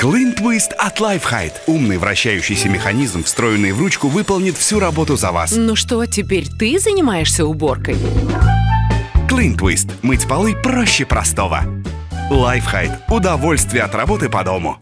Clean Twist от Lifehide. Умный вращающийся механизм, встроенный в ручку, выполнит всю работу за вас. Ну что, теперь ты занимаешься уборкой? Clean Twist. Мыть полы проще простого. Lifehide. Удовольствие от работы по дому.